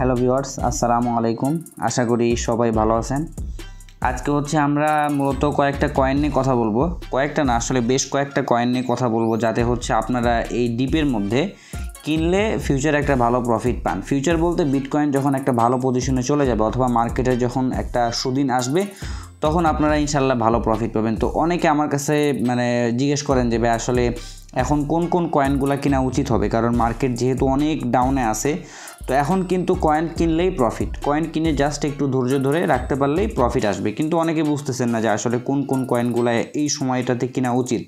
Hello viewers আসসালামু আলাইকুম। আশা করি সবাই ভালো আছেন। আজকে হচ্ছে আমরা মূলত কয়েকটা কয়েন নিয়ে কথা বলব। কয়েকটা না, আসলে বেশ কয়েকটা কয়েন নিয়ে কথা বলব, যাতে হচ্ছে আপনারা এই ডিপের মধ্যে কিনলে ফিউচার একটা ভালো প্রফিট পান। ফিউচার বলতে বিটকয়েন যখন একটা ভালো পজিশনে চলে যাবে অথবা মার্কেটে যখন একটা সুদিন আসবে, তখন আপনারা ইনশাল্লাহ ভালো প্রফিট পাবেন। তো অনেকে আমার কাছে মানে জিজ্ঞেস করেন যে, ভাই, আসলে এখন কোন কোন কয়েনগুলো কেনা উচিত হবে? কারণ মার্কেট যেহেতু অনেক ডাউনে আছে, তো এখন কিন্তু কয়েন কিনলেই প্রফিট কয়েন কিনে জাস্ট একটু ধৈর্য ধরে রাখতে পারলেই প্রফিট আসবে। কিন্তু অনেকে বুঝতেছেন না যে আসলে কোন কোন কয়েনগুলো এই সময়টাতে কিনা উচিত।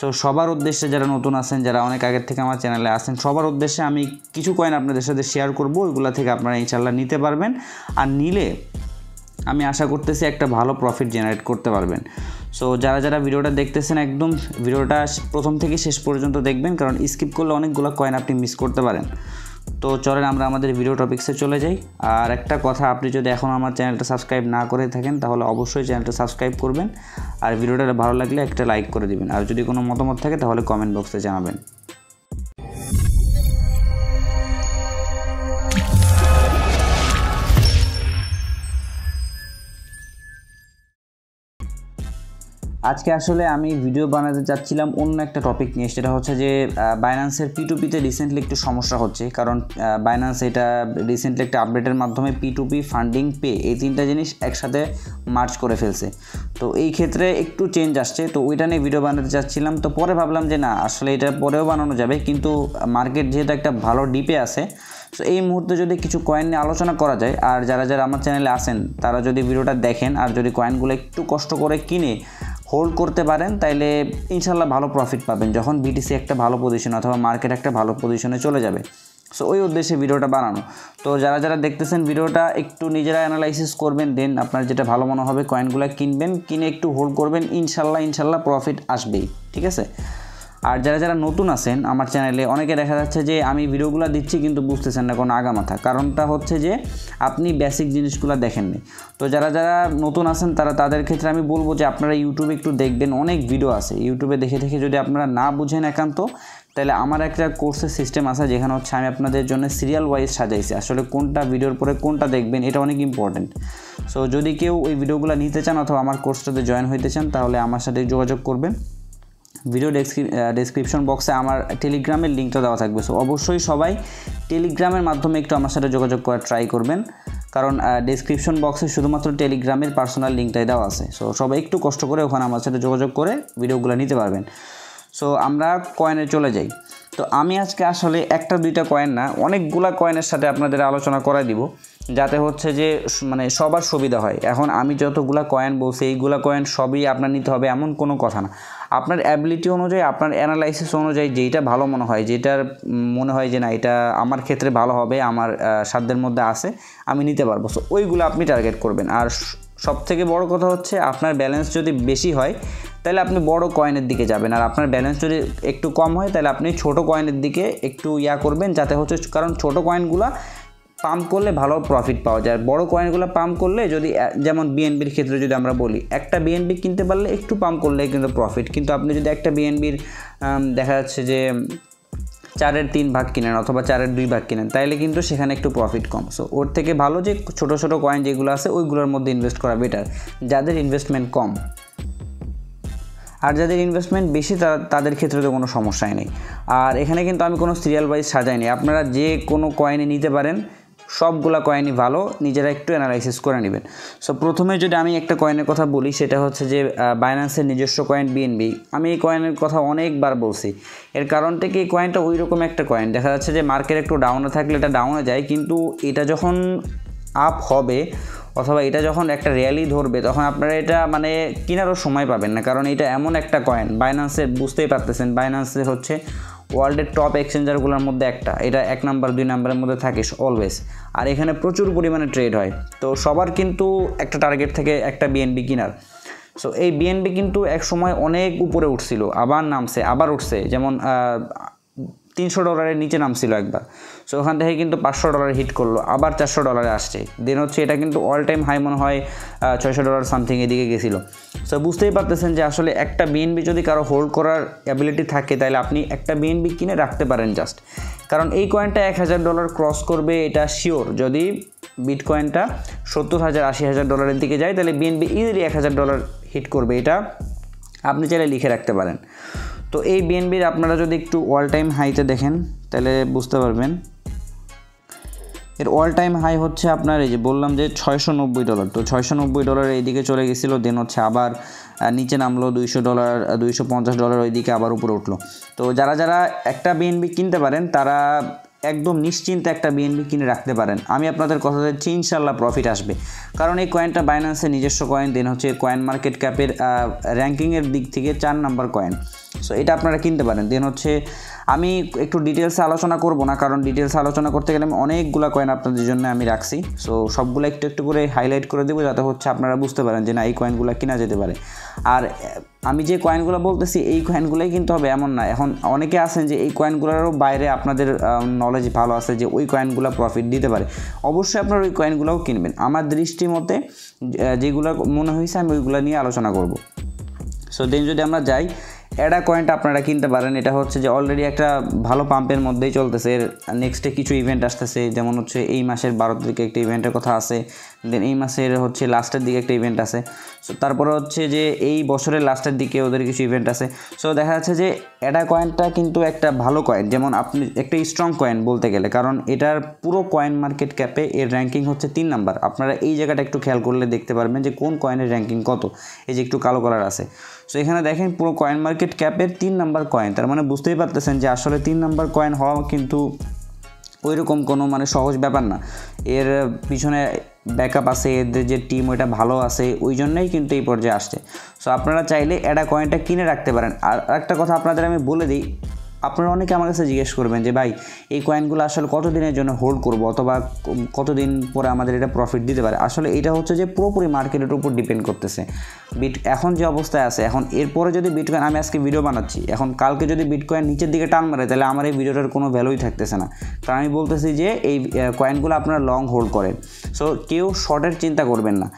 সো সবার উদ্দেশ্যে যারা নতুন আছেন, যারা অনেক আগের থেকে আমার চ্যানেলে আসেন সবার উদ্দেশ্যে আমি কিছু কয়েন আপনাদের সাথে শেয়ার করব। ওইগুলো থেকে আপনারা ইনশাল্লাহ নিতে পারবেন। আর নিলে আমি আশা করতেছি একটা ভালো প্রফিট জেনারেট করতে পারবেন। সো যারা যারা ভিডিওটা দেখতেছেন একদম, ভিডিওটা প্রথম থেকে শেষ পর্যন্ত দেখবেন, কারণ স্কিপ করলে অনেকগুলো কয়েন আপনি মিস করতে পারেন। তো চলেন আমরা আমাদের ভিডিও টপিক্সে চলে যাই। আর একটা কথা, আপনি যদি এখন আমার চ্যানেলটা সাবস্ক্রাইব না করে থাকেন, তাহলে অবশ্যই চ্যানেলটা সাবস্ক্রাইব করবেন। আর ভিডিওটা ভালো লাগলে একটা লাইক করে দিবেন। আর যদি কোনো মতামত থাকে, তাহলে কমেন্ট বক্সে জানাবেন। আজকে আসলে আমি ভিডিও বানাতে চাচ্ছিলাম অন্য একটা টপিক নিয়ে, সেটা হচ্ছে যে বাইন্যান্সের পি টু পিতে রিসেন্টলি একটু সমস্যা হচ্ছে। কারণ বাইন্যান্স এটা রিসেন্টলি একটা আপডেটের মাধ্যমে পি টু পি ফান্ডিং পে এই তিনটা জিনিস একসাথে মার্চ করে ফেলছে। তো এই ক্ষেত্রে একটু চেঞ্জ আসছে। তো ওইটা নিয়ে ভিডিও বানাতে চাচ্ছিলাম তো পরে ভাবলাম যে, না, আসলে এটা পরেও বানানো যাবে। কিন্তু মার্কেট যেহেতু একটা ভালো ডিপে আছে সো এই মুহূর্তে যদি কিছু কয়েন নিয়ে আলোচনা করা যায়, আর যারা যারা আমার চ্যানেলে আসেন তারা যদি ভিডিওটা দেখেন, আর যদি কয়েনগুলো একটু কষ্ট করে কিনে হোল্ড করতে পারেন, তাইলে ইনশাল্লাহ ভালো প্রফিট পাবেন। যখন বিটিসি একটা ভালো পজিশন অথবা মার্কেট একটা ভালো পজিশনে চলে যাবে। সো ওই উদ্দেশ্যে ভিডিওটা বানানো। তো যারা যারা দেখতেছেন ভিডিওটা, একটু নিজেরা অ্যানালাইসিস করবেন দেন আপনার যেটা ভালো মনে হবে কয়েনগুলো কিনবেন, কিনে একটু হোল্ড করবেন, ইনশাল্লাহ ইনশাল্লাহ প্রফিট আসবেই। ঠিক আছে? আর যারা যারা নতুন আছেন আমার চ্যানেলে অনেকে দেখা যাচ্ছে যে আমি ভিডিওগুলো দিচ্ছি কিন্তু বুঝতেছেন না, কোনো আগামাথা কারণটা হচ্ছে যে আপনি বেসিক জিনিসগুলো দেখেননি তো যারা যারা নতুন আছেন, তারা তাদের ক্ষেত্রে আমি বলব যে আপনারা ইউটিউবে একটু দেখবেন, অনেক ভিডিও আছে। ইউটিউবে দেখে দেখে যদি আপনারা না বুঝেন একান্ত, তাহলে আমার একটা কোর্সের সিস্টেম আছে, যেখানে হচ্ছে আমি আপনাদের জন্য সিরিয়াল ওয়াইজ সাজাইছি। আসলে কোনটা ভিডিওর পরে কোনটা দেখবেন, এটা অনেক ইম্পর্টেন্ট সো যদি কেউ ওই ভিডিওগুলো নিতে চান অথবা আমার কোর্সটাতে জয়েন হইতে চান, তাহলে আমার সাথে যোগাযোগ করবেন। ভিডিও ডেসক্রিপশন বক্সে আমার টেলিগ্রামের লিঙ্কটা দেওয়া থাকবে। সো অবশ্যই সবাই টেলিগ্রামের মাধ্যমে একটু আমার সাথে যোগাযোগ করার ট্রাই করবেন। কারণ ডেসক্রিপশন বক্সে শুধুমাত্র টেলিগ্রামের পার্সোনাল লিঙ্কটাই দেওয়া আছে। সো সবাই একটু কষ্ট করে ওখানে আমার সাথে যোগাযোগ করে ভিডিওগুলো নিতে পারবেন। সো আমরা কয়েনে চলে যাই। তো, আমি আজকে আসলে একটা দুইটা কয়েন না, অনেকগুলা কয়েনের সাথে আপনাদের আলোচনা করাই দিব। যাতে হচ্ছে যে মানে সবার সুবিধা হয়। এখন আমি যতগুলা কয়েন বলছি, এইগুলা কয়েন সবই আপনার নিতে হবে, এমন কোনো কথা না। আপনার অ্যাবিলিটি অনুযায়ী, আপনার অ্যানালাইসিস অনুযায়ী যেইটা ভালো মনে হয় যেটার মনে হয় যে না, এটা আমার ক্ষেত্রে ভালো হবে, আমার সাধ্যের মধ্যে আছে, আমি নিতে পারব। সো ওইগুলো আপনি টার্গেট করবেন। আর সব থেকে বড় কথা হচ্ছে, আপনার ব্যালেন্স যদি বেশি হয়, তাহলে আপনি বড় কয়েনের দিকে যাবেন। আর আপনার ব্যালেন্স যদি একটু কম হয়, তাহলে আপনি ছোট কয়েনের দিকে একটু ইয়া করবেন, যাতে হচ্ছে, কারণ ছোট কয়েনগুলো পাম্প করলে ভালো প্রফিট পাওয়া যায়। বড় কয়েনগুলো পাম্প করলে যদি যেমন বিএনবির ক্ষেত্রে যদি আমরা বলি, একটা বিএনবি কিনতে পারলে একটু পাম্প করলে কিন্তু প্রফিট কিন্তু আপনি যদি একটা বিএনবির দেখা যাচ্ছে যে চারের তিন ভাগ কিনেন অথবা চারের দুই ভাগ কিনেন, তাইলে কিন্তু সেখানে একটু প্রফিট কম। সো ওর থেকে ভালো যে ছোটো ছোটো কয়েন যেগুলো আছে, ওইগুলোর মধ্যে ইনভেস্ট করা বেটার যাদের ইনভেস্টমেন্ট কম। আর যাদের ইনভেস্টমেন্ট বেশি তাদের ক্ষেত্রে তো কোনো সমস্যাই নেই। আর এখানে কিন্তু আমি কোনো সিরিয়াল ওয়াইজ সাজাইনি। আপনারা যে কোনো কয়েনে নিতে পারেন সবগুলা কয়েনই ভালো, নিজেরা একটু অ্যানালাইসিস করে নেবেন। সো প্রথমে যদি আমি একটা কয়েনের কথা বলি, সেটা হচ্ছে যে বাইন্যান্সের নিজস্ব কয়েন বিএনবি আমি এই কয়েনের কথা অনেকবার বলছি। এর কারণটা কি? এই কয়েনটা ওই রকম একটা কয়েন দেখা যাচ্ছে যে মার্কেট একটু ডাউনে থাকলে এটা ডাউনে যায়, কিন্তু এটা যখন আপ হবে, অথবা এটা যখন একটা র্যালি ধরবে, তখন আপনারা এটা মানে কেনারও সময় পাবেন না। কারণ এটা এমন একটা কয়েন বাইন্যান্সের বুঝতেই পারতেছেন বাইন্যান্সের হচ্ছে ওয়ার্ল্ডের টপ এক্সচেঞ্জারগুলোর মধ্যে একটা। এটা এক নাম্বার, দুই নাম্বারের মধ্যে থাকে অলওয়েজ আর এখানে প্রচুর পরিমাণে ট্রেড হয়। তো সবার কিন্তু একটা টার্গেট থেকে একটা বিএনবি কেনার। সো এই বিএনবি কিন্তু এক সময় অনেক উপরে উঠছিল, আবার নামছে, আবার উঠছে। যেমন তিনশো ডলারের নিচে নামছিল একবার। সো ওখান থেকে কিন্তু পাঁচশো ডলার হিট করল। আবার চারশো ডলারে আসছে। দেন হচ্ছে এটা কিন্তু অল টাইম হাই মনে হয় ছয়শো ডলার সামথিং এদিকে গেছিল। সো বুঝতেই পারতেছেন যে আসলে একটা বিএনবি যদি কারও হোল্ড করার অ্যাবিলিটি থাকে, তাহলে আপনি একটা বিএনবি কিনে রাখতে পারেন জাস্ট কারণ এই কয়েনটা এক হাজার ডলার ক্রস করবে, এটা শিওর যদি বিটকয়েনটা সত্তর হাজার, আশি হাজার ডলারের দিকে যায়, তাহলে বিএনবি ইজিলি এক হাজার ডলার হিট করবে। এটা আপনি চাইলে লিখে রাখতে পারেন। তো এই বিএনবির আপনারা যদি একটু অল টাইম হাইতে দেখেন, তাহলে বুঝতে পারবেন। এর অল টাইম হাই হচ্ছে আপনার এই যে বললাম যে ছয়শো নব্বই ডলার তো ছয়শো নব্বই ডলার এইদিকে চলে গেছিল দেন হচ্ছে আবার নিচে নামলো দুইশো ডলার দুইশো পঞ্চাশ ডলার ওইদিকে আবার উপরে উঠল। তো যারা যারা একটা বিএনবি কিনতে পারেন, তারা একদম নিশ্চিন্তে একটা বিএনবি কিনে রাখতে পারেন। আমি আপনাদের কথা দিচ্ছি ইনশাল্লাহ প্রফিট আসবে। কারণ এই কয়েনটা বাইন্যান্সের নিজস্ব কয়েন দেন হচ্ছে কয়েন মার্কেট ক্যাপের র্যাঙ্কিংয়ের দিক থেকে চার নাম্বার কয়েন সো এটা আপনারা কিনতে পারেন। দেন হচ্ছে, আমি একটু ডিটেলসে আলোচনা করব না, কারণ ডিটেলসে আলোচনা করতে গেলে আমি অনেকগুলো কয়েন আপনাদের জন্য আমি রাখছি। সো সবগুলো একটু একটু করে হাইলাইট করে দেবো, যাতে হচ্ছে আপনারা বুঝতে পারেন যে না, এই কয়েনগুলো কিনা যেতে পারে। আর আমি যে কয়েনগুলো বলতেছি, এই কয়েনগুলোই কিন্তু হবে এমন না। এখন অনেকে আছেন যে এই কয়েনগুলোরও বাইরে আপনাদের নলেজ ভালো আছে যে ওই কয়েনগুলো প্রফিট দিতে পারে। অবশ্যই আপনারা ওই কয়েনগুলোও কিনবেন। আমার দৃষ্টি মতে যেগুলো মনে হয়েছে আমি ওইগুলো নিয়ে আলোচনা করব। সো দেন যদি আমরা যাই অ্যাডা কয়েনটা আপনারা কিনতে পারেন। এটা হচ্ছে যে অলরেডি একটা ভালো পাম্পের মধ্যেই চলতেছে। নেক্সটে কিছু ইভেন্ট আসতেছে, যেমন হচ্ছে এই মাসের বারো তারিখে একটা ইভেন্টের কথা আছে। দেন এই মাসের হচ্ছে লাস্টের দিকে একটা ইভেন্ট আছে। সো তারপরে হচ্ছে যে এই বছরের লাস্টের দিকে ওদের কিছু ইভেন্ট আছে। সো দেখা যাচ্ছে যে অ্যাডা কয়েনটা কিন্তু একটা ভালো কয়েন যেমন আপনি একটা স্ট্রং কয়েন বলতে গেলে। কারণ এটার পুরো কয়েন মার্কেট ক্যাপে এর র্যাঙ্কিং হচ্ছে তিন নাম্বার। আপনারা এই জায়গাটা একটু খেয়াল করলে দেখতে পারবেন যে কোন কয়েনের র্যাঙ্কিং কত। এই যে একটু কালো কালার আছে। সো এখানে দেখেন পুরো কয়েন মার্কেট ক্যাপের তিন নাম্বার কয়েন তার মানে বুঝতেই পারতেছেন যে আসলে তিন নাম্বার কয়েন হওয়া কিন্তু ওই রকম কোনো মানে সহজ ব্যাপার না। এর পিছনে ব্যাকআপ আছে, এদের যে টিম ওইটা ভালো আছে, ওই জন্যই কিন্তু এই পর্যায়ে আসছে। সো আপনারা চাইলে এটা কয়েনটা কিনে রাখতে পারেন। আর একটা কথা আপনাদের আমি বলে দিই আপনারা অনেকে আমার কাছে জিজ্ঞেস করবেন যে, ভাই, এই কয়েনগুলো আসলে কত দিনের জন্য হোল্ড করব অথবা কতদিন পরে আমাদের এটা প্রফিট দিতে পারে? আসলে এটা হচ্ছে যে পুরোপুরি মার্কেটের উপর ডিপেন্ড করতেছে। বিট এখন যে অবস্থায় আছে, এখন এরপরে যদি বিটকয়েন আমি আজকে ভিডিও বানাচ্ছি, এখন কালকে যদি বিটকয়েন নিচের দিকে টান মারে, তাহলে আমার এই ভিডিওটার কোনো ভ্যালুই থাকতেছে না। কারণ আমি বলতেছি যে, এই কয়েনগুলো আপনারা লং হোল্ড করেন। সো কেউ শর্টের চিন্তা করবেন না।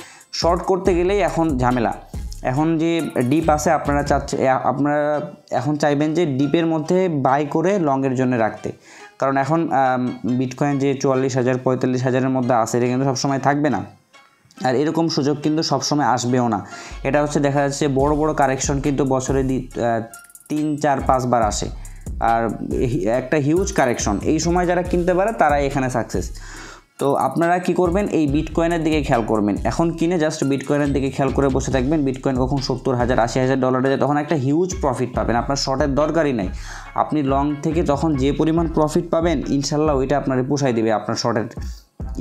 শর্ট করতে গেলেই এখন ঝামেলা। এখন যে ডিপ আছে, আপনারা চাচ্ছে আপনারা এখন চাইবেন যে ডিপের মধ্যে বাই করে লংয়ের জন্য রাখতে। কারণ এখন বিটকয়েন যে চুয়াল্লিশ হাজার, পঁয়তাল্লিশ হাজারের মধ্যে আছে, এটা কিন্তু সবসময় থাকবে না। আর এরকম সুযোগ কিন্তু সবসময় আসবেও না। এটা হচ্ছে দেখা যাচ্ছে বড় বড় কারেকশন কিন্তু বছরে তিন, চার পাঁচবার আসে। আর একটা হিউজ কারেকশন এই সময় যারা কিনতে পারে, তারাই এখানে সাকসেস তো আপনারা কি করবেন? এই বিটকয়েনের দিকে খেয়াল করবেন। এখন কিনে জাস্ট বিটকয়েনের দিকে খেয়াল করে বসে থাকবেন। বিটকয়েন কখন সত্তর হাজার, আশি হাজার ডলারে যায়, তখন একটা হিউজ প্রফিট পাবেন। আপনার শর্টের দরকারই নাই। আপনি লং থেকে তখন যে পরিমাণ প্রফিট পাবেন, ইনশাল্লাহ ওইটা আপনার পোষাই দেবে আপনার শর্টের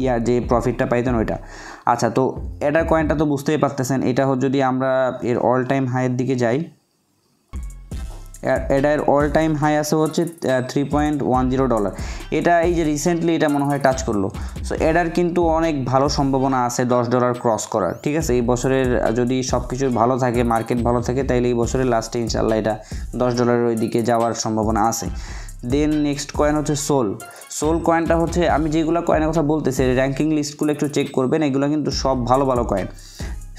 ইয়া, যে প্রফিটটা পাইতেন ওইটা। আচ্ছা তো এটা কয়েনটা তো বুঝতেই পারতেছেন। এটা যদি আমরা এর অল টাইম হাইয়ের দিকে যাই এটার অল টাইম হাই আছে হচ্ছে three point one zero dollar এটা এই যে রিসেন্টলি এটা মনে হয় টাচ করল। সো এটার কিন্তু অনেক ভালো সম্ভাবনা আছে দশ ডলার ক্রস করার, ঠিক আছে? এই বছরের যদি সব কিছু ভালো থাকে মার্কেট ভালো থাকে, তাইলে এই বছরের লাস্টে ইনশাল্লাহ এটা দশ ডলারের ওই দিকে যাওয়ার সম্ভাবনা আছে। দেন নেক্সট কয়েন হচ্ছে সোল সোল কয়েনটা হচ্ছে, আমি যেগুলো কয়েনের কথা বলতেছি র্যাঙ্কিং লিস্টগুলো একটু চেক করবেন, এগুলো কিন্তু সব ভালো ভালো কয়েন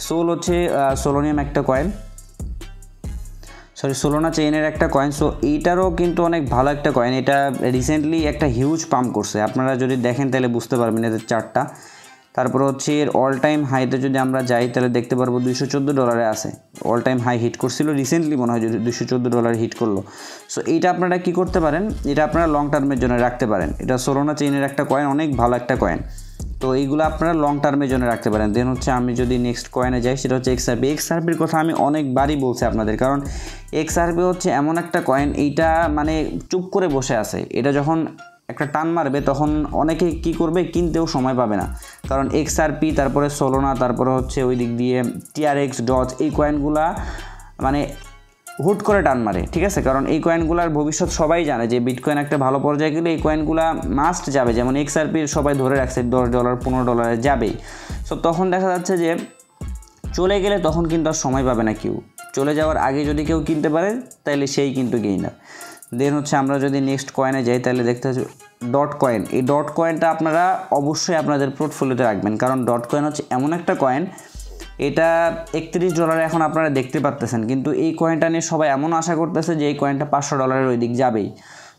সোল হচ্ছে সোলোনিয়াম একটা কয়েন সরি সোলোনা চেইনের একটা কয়েন সো এইটারও কিন্তু অনেক ভালো একটা কয়েন এটা রিসেন্টলি একটা হিউজ পাম্প করছে। আপনারা যদি দেখেন, তাহলে বুঝতে পারবেন এদের চারটা তারপর হচ্ছে এর অল টাইম হাইতে যদি আমরা যাই, তাহলে দেখতে পারব দুইশো চোদ্দ ডলারে আছে। অল টাইম হাই হিট করছিল রিসেন্টলি মনে হয় যদি দুশো চোদ্দ ডলার হিট করল। সো এইটা আপনারা কি করতে পারেন? এটা আপনারা লং টার্মের জন্য রাখতে পারেন। এটা সোলোনা চেইনের একটা কয়েন অনেক ভালো একটা কয়েন তো এইগুলো আপনারা লং টার্মের জন্য রাখতে পারেন। দেন হচ্ছে আমি যদি নেক্সট কয়েনে যাই, সেটা হচ্ছে এক্সআরপি এক্সআরপির কথা আমি অনেকবারই বলছি আপনাদের, কারণ এক্স এক্সআরপি হচ্ছে এমন একটা কয়েন এইটা মানে চুপ করে বসে আছে। এটা যখন একটা টান মারবে, তখন অনেকে কি করবে? কিনতেও সময় পাবে না। কারণ এক্স এক্সআরপি তারপরে সোলোনা তারপরে হচ্ছে ওই দিক দিয়ে টিআরএক্স ডজ এই কয়েনগুলা মানে হুট করে টান মারে, ঠিক আছে? কারণ এই কয়েনগুলোর ভবিষ্যৎ সবাই জানে যে বিটকয়েন একটা ভালো পর্যায়ে গেলে এই কয়েনগুলো মাস্ট যাবে। যেমন এক্সআরপি সবাই ধরে রাখছে, দশ ডলার পনেরো ডলারে যাবেই। সো তখন দেখা যাচ্ছে যে চলে গেলে তখন কিন্তু আর সময় পাবে না কেউ। চলে যাওয়ার আগে যদি কেউ কিনতে পারে তাহলে সেই কিন্তু গেইনার দেন হচ্ছে আমরা যদি নেক্সট কয়েনে যাই তাহলে দেখতে হচ্ছে ডট কয়েন এই ডট কয়েনটা আপনারা অবশ্যই আপনাদের পোর্টফোলিওতে রাখবেন। কারণ ডট কয়েন হচ্ছে এমন একটা কয়েন এটা একত্রিশ ডলারে এখন আপনারা দেখতে পাচ্তেছেন কিন্তু এই কয়েনটা নিয়ে সবাই এমন আশা করতেছে যে এই কয়েনটা পাঁচশো ডলারের ওই দিক যাবেই।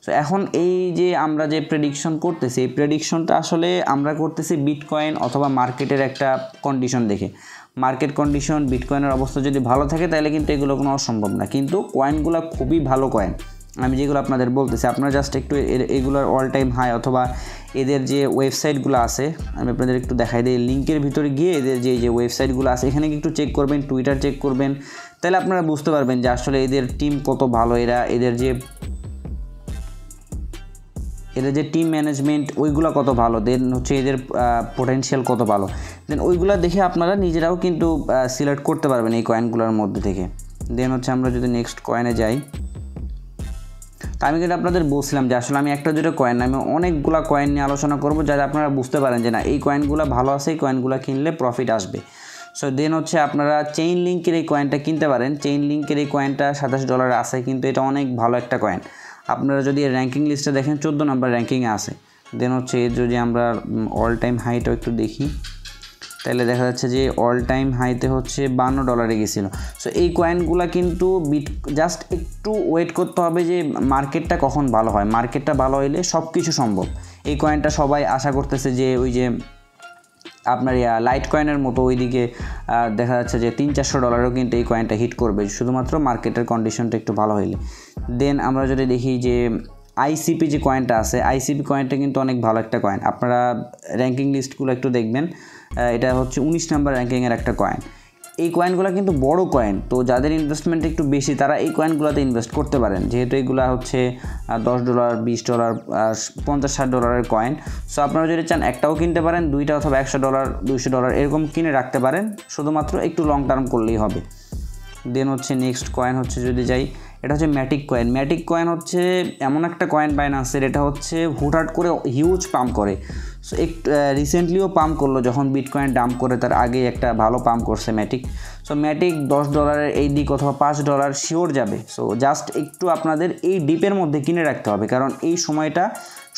সো এখন এই যে আমরা যে প্রেডিকশন করতেছি, এই প্রেডিকশনটা আসলে আমরা করতেছি বিটকয়েন অথবা মার্কেটের একটা কন্ডিশন দেখে। মার্কেট কন্ডিশন বিটকয়েনের অবস্থা যদি ভালো থাকে, তাহলে কিন্তু এগুলো কোনো অসম্ভব না। কিন্তু কয়েনগুলো খুবই ভালো কয়েন আমি যেগুলো আপনাদের বলতেছি, আপনারা জাস্ট একটু এগুলোর অল টাইম হাই অথবা এদের যে ওয়েবসাইটগুলো আছে, আমি আপনাদের একটু দেখাই দিই। লিঙ্কের ভিতরে গিয়ে এদের যে যে ওয়েবসাইটগুলো আছে, এখানে একটু চেক করবেন টুইটার চেক করবেন, তাহলে আপনারা বুঝতে পারবেন যে আসলে এদের টিম কত ভালো। এরা, এদের যে এদের যে টিম ম্যানেজমেন্ট ওইগুলো কত ভালো। দেন হচ্ছে এদের পোটেনশিয়াল কত ভালো। দেন ওইগুলো দেখে আপনারা নিজেরাও কিন্তু সিলেক্ট করতে পারবেন এই কয়েনগুলোর মধ্যে থেকে। দেন হচ্ছে আমরা যদি নেক্সট কয়েনে যাই তা আমি কিন্তু আপনাদের বলছিলাম যে আসলে আমি একটা দুটো কয়েন আমি অনেকগুলো কয়েন নিয়ে আলোচনা করব যাতে আপনারা বুঝতে পারেন যে না, এই কয়েনগুলো ভালো আছে, এই কয়েনগুলো কিনলে প্রফিট আসবে। সো দেন হচ্ছে আপনারা চেইন লিঙ্কের এই কয়েনটা কিনতে পারেন। চেইন লিঙ্কের এই কয়েনটা সাতাশ ডলার আছে, কিন্তু এটা অনেক ভালো একটা কয়েন আপনারা যদি র্যাঙ্কিং লিস্টে দেখেন, চোদ্দ নাম্বার র্যাঙ্কিংয়ে আছে। দেন হচ্ছে যদি আমরা অল টাইম হাইটাও একটু দেখি। তাহলে দেখা যাচ্ছে যে অল টাইম হাইতে হচ্ছে বান্ন ডলারে গেছিল। সো এই কয়েনগুলো কিন্তু বিট জাস্ট একটু ওয়েট করতে হবে যে মার্কেটটা কখন ভালো হয়। মার্কেটটা ভালো হইলে সব কিছু সম্ভব। এই কয়েনটা সবাই আশা করতেছে যে ওই যে আপনার ইয়া লাইট কয়েনের মতো ওইদিকে দেখা যাচ্ছে যে তিন চারশো ডলারও কিন্তু এই কয়েনটা হিট করবে। শুধুমাত্র মার্কেটের কন্ডিশনটা একটু ভালো হইলে। দেন আমরা যদি দেখি যে আইসিপি যে কয়েনটা আছে আইসিপি কয়েনটা কিন্তু অনেক ভালো একটা কয়েন আপনারা র্যাঙ্কিং লিস্টগুলো একটু দেখবেন। এটা হচ্ছে উনিশ নাম্বার র্যাঙ্কিংয়ের একটা কয়েন এই কয়েনগুলো কিন্তু বড় কয়েন তো যাদের ইনভেস্টমেন্ট একটু বেশি, তারা এই কয়েনগুলোতে ইনভেস্ট করতে পারেন। যেহেতু এগুলো হচ্ছে দশ ডলার বিশ ডলার পঞ্চাশ, ষাট ডলারের কয়েন সো আপনারা যদি চান একটাও কিনতে পারেন, দুইটা অথবা একশো ডলার দুইশো ডলার এরকম কিনে রাখতে পারেন। শুধুমাত্র একটু লং টার্ম করলেই হবে। দেন হচ্ছে নেক্সট কয়েন হচ্ছে যদি যাই এটা হচ্ছে ম্যাটিক কয়েন। ম্যাটিক কয়েন হচ্ছে এমন একটা কয়েন বাইনান্সের এটা হচ্ছে হুটহাট করে হিউজ পাম্প করে। সো এক রিসেন্টলিও পাম্প করল যখন বিট কয়েন ডাম্প করে, তার আগে একটা ভালো পাম্প করছে ম্যাটিক সো ম্যাটিক দশ ডলারের এই দিক অথবা পাঁচ ডলার শিওর যাবে। সো জাস্ট একটু আপনাদের এই ডিপের মধ্যে কিনে রাখতে হবে, কারণ এই সময়টা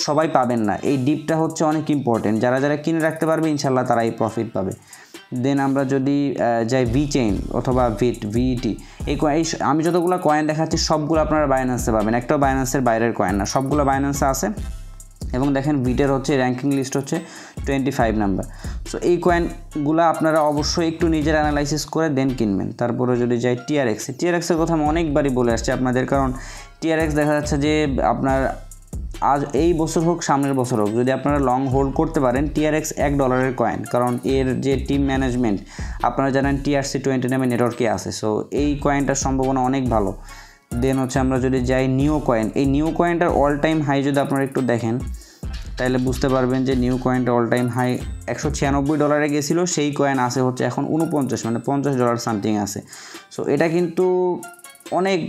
সবাই পাবেন না। এই ডিপটা হচ্ছে অনেক ইম্পর্টেন্ট যারা যারা কিনে রাখতে পারবে ইনশাল্লাহ তারাই প্রফিট পাবে। দেন আমরা যদি যাই ভি চেইন অথবা ভিট ভিইটি এই এই আমি যতগুলো কয়েন দেখাচ্ছি, সবগুলো আপনারা বাইন্যান্সে পাবেন। একটাও বাইন্যান্সের বাইরের কয়েন না, সবগুলো বাইন্যান্সে আছে। এবং দেখেন ভিটের হচ্ছে র্যাঙ্কিং লিস্ট হচ্ছে টোয়েন্টি ফাইভ নাম্বার সো এই কয়েনগুলো আপনারা অবশ্যই একটু নিজের অ্যানালাইসিস করে দেন কিনবেন। তারপরে যদি যাই টিআরএক্স টিআরএক্সের কথা আমি অনেকবারই বলে আসছি আপনাদের, কারণ টিআরএক্স দেখা যাচ্ছে যে আপনার আজ এই বছর হোক, সামনের বছর হোক, যদি আপনারা লং হোল্ড করতে পারেন টিআরএক্স এক ডলারের কয়েন কারণ এর যে টিম ম্যানেজমেন্ট আপনারা জানেন টিআরসি টোয়েন্টি নামে নেটওয়ার্কে আছে সো এই কয়েনটার সম্ভাবনা অনেক ভালো। দেন হচ্ছে আমরা যদি যাই নিউ কয়েন এই নিউ কয়েনটার অল টাইম হাই যদি আপনারা একটু দেখেন, তাহলে বুঝতে পারবেন যে নিউ কয়েনটা অল টাইম হাই একশো ছিয়ানব্বই ডলারে গেছিল, সেই কয়েন আছে হচ্ছে এখন উনপঞ্চাশ মানে পঞ্চাশ ডলার সামথিং আছে। সো এটা কিন্তু অনেক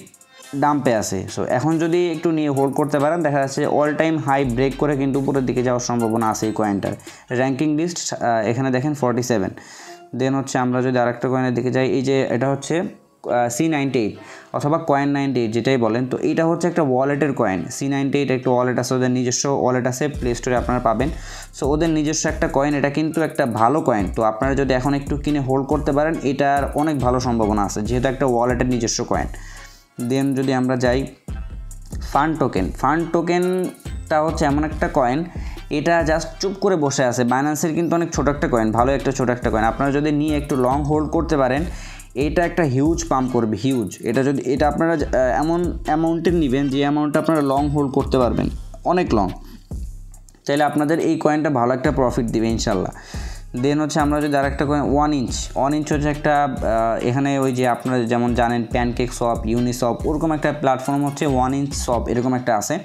ডাম্পে আছে। সো এখন যদি একটু নিয়ে হোল্ড করতে পারেন, দেখা যাচ্ছে অল টাইম হাই ব্রেক করে কিন্তু উপরের দিকে যাওয়ার সম্ভাবনা আছে এই কয়েনটার র্যাঙ্কিং লিস্ট এখানে দেখেন ফর্টি সেভেন দেন হচ্ছে আমরা যদি আরেকটা কয়েনের দিকে যাই, এই যে এটা হচ্ছে সি নাইনটি এইট অথবা কয়েন নাইনটি এইট যেটাই বলেন, তো এইটা হচ্ছে একটা ওয়ালেটের কয়েন সি নাইনটি এইট একটা ওয়ালেট আছে ওদের নিজস্ব ওয়ালেট আছে প্লে স্টোরে আপনারা পাবেন। সো ওদের নিজস্ব একটা কয়েন এটা কিন্তু একটা ভালো কয়েন তো আপনারা যদি এখন একটু কিনে হোল্ড করতে পারেন, এটার অনেক ভালো সম্ভাবনা আছে, যেহেতু একটা ওয়ালেটের নিজস্ব কয়েন দেন যদি আমরা যাই ফান্ড টোকেন ফান্ড টোকেনটা হচ্ছে এমন একটা কয়েন এটা জাস্ট চুপ করে বসে আছে। বাইন্যান্সের কিন্তু অনেক ছোটো একটা কয়েন ভালো একটা ছোটো একটা কয়েন আপনারা যদি নিয়ে একটু লং হোল্ড করতে পারেন, এটা একটা হিউজ পাম্প করবে হিউজ এটা যদি, এটা আপনারা এমন অ্যামাউন্টের নেবেন, যে অ্যামাউন্টটা আপনারা লং হোল্ড করতে পারবেন, অনেক লং চাইলে আপনাদের এই কয়েনটা ভালো একটা প্রফিট দিবে, ইনশাল্লাহ। দেন হচ্ছে আমরা যদি আরেকটা coin one inch one inch হচ্ছে একটা এখানে ওই যে আপনারা যেমন জানেন প্যানকেক শপ ইউনিশপ ওরকম একটা প্ল্যাটফর্ম হচ্ছে ওয়ান ইঞ্চ শপ এরকম একটা আছে।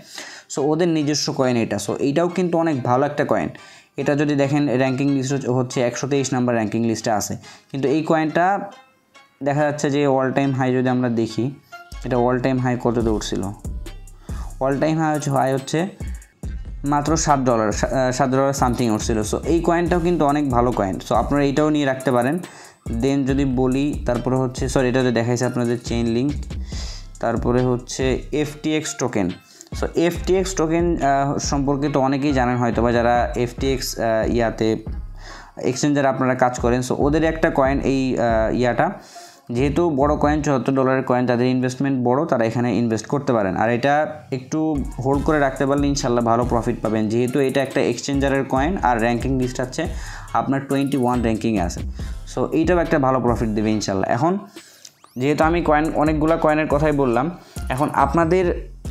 সো ওদের নিজস্ব কয়েন এটা। সো এইটাও কিন্তু অনেক ভালো একটা কয়েন এটা যদি দেখেন র্যাঙ্কিং লিস্ট হচ্ছে একশো তেইশ নাম্বার র্যাঙ্কিং লিস্টে আছে। কিন্তু এই কয়েনটা দেখা যাচ্ছে যে অল টাইম হাই যদি আমরা দেখি, এটা অল টাইম হাই কত উঠছিল অল টাইম হাই হচ্ছে হাই হচ্ছে মাত্র সাত ডলার সাত ডলার সামথিং উঠছিল সো এই কয়েনটাও কিন্তু অনেক ভালো কয়েন সো আপনারা এইটাও নিয়ে রাখতে পারেন। দেন যদি বলি, তারপরে হচ্ছে সরি এটা দেখাইছে আপনাদের চেইন লিঙ্ক তারপরে হচ্ছে FTX token so FTX token সম্পর্কে তো অনেকেই জানেন হয়তো বা, যারা এফটিএক্স ইয়াতে এক্সচেঞ্জারে আপনারা কাজ করেন। সো ওদের একটা কয়েন এই ইয়াটা। যেহেতু বড় কয়েন চুয়াত্তর ডলারের কয়েন তাদের ইনভেস্টমেন্ট বড়, তারা এখানে ইনভেস্ট করতে পারেন। আর এটা একটু হোল্ড করে রাখতে পারলে ইনশাল্লাহ ভালো প্রফিট পাবেন। যেহেতু এটা একটা এক্সচেঞ্জারের কয়েন আর র্যাঙ্কিং লিস্ট আছে, আপনার টোয়েন্টি ওয়ান র্যাঙ্কিংয়ে আছে। সো এইটাও একটা ভালো প্রফিট দেবে ইনশাল্লাহ এখন, যেহেতু আমি কয়েন অনেকগুলো কয়েনের কথাই বললাম, এখন আপনাদের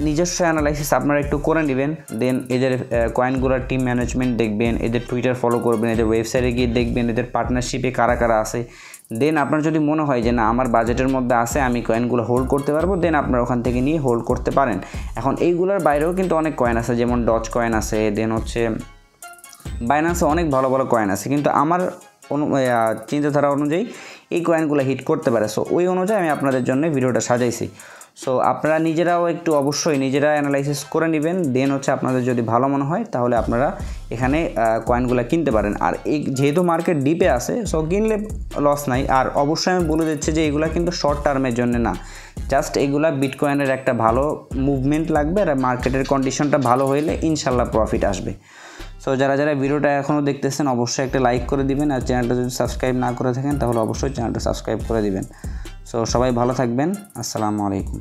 নিজস্ব অ্যানালাইসিস আপনারা একটু করে নেবেন। দেন এদের কয়েনগুলোর টিম ম্যানেজমেন্ট দেখবেন, এদের টুইটার ফলো করবেন, এদের ওয়েবসাইটে গিয়ে দেখবেন, এদের পার্টনারশিপে কারা কারা আছে। দেন আপনার যদি মনে হয় যে না, আমার বাজেটের মধ্যে আছে, আমি কয়েনগুলো হোল্ড করতে পারব দেন আপনারা ওখান থেকে নিয়ে হোল্ড করতে পারেন। এখন এইগুলোর বাইরেও কিন্তু অনেক কয়েন আছে, যেমন ডচ কয়েন আছে দেন হচ্ছে বাইনান্সে অনেক ভালো ভালো কয়েন আছে। কিন্তু আমার অনু চিন্তাধারা অনুযায়ী এই কয়েনগুলো হিট করতে পারে। সো ওই অনুযায়ী আমি আপনাদের জন্য ভিডিওটা সাজাইছি। সো আপনারা নিজেরাও একটু অবশ্যই নিজেরা অ্যানালাইসিস করে নেবেন। দেন হচ্ছে আপনাদের যদি ভালো মনে হয়, তাহলে আপনারা এখানে কয়েনগুলো কিনতে পারেন। আর এই যেহেতু মার্কেট ডিপে আছে সো কিনলে লস নাই। আর অবশ্যই আমি বলে দিচ্ছি যে এগুলা কিন্তু শর্ট টার্মের জন্য না। জাস্ট এগুলা বিটকয়েনের একটা ভালো মুভমেন্ট লাগবে আর মার্কেটের কন্ডিশনটা ভালো হইলে ইনশাল্লাহ প্রফিট আসবে। সো যারা যারা ভিডিওটা এখনও দেখতেছেন, অবশ্যই একটা লাইক করে দিবেন। আর চ্যানেলটা যদি সাবস্ক্রাইব না করে থাকেন, তাহলে অবশ্যই চ্যানেলটা সাবস্ক্রাইব করে দিবেন। সো সবাই ভালো থাকবেন। আসসালামু আলাইকুম।